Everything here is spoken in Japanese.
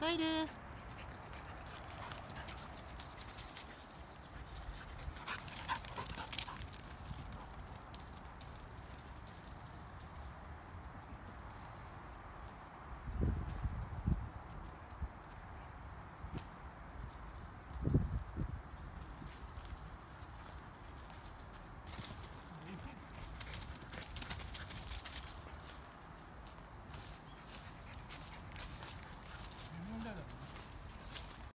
トイレ。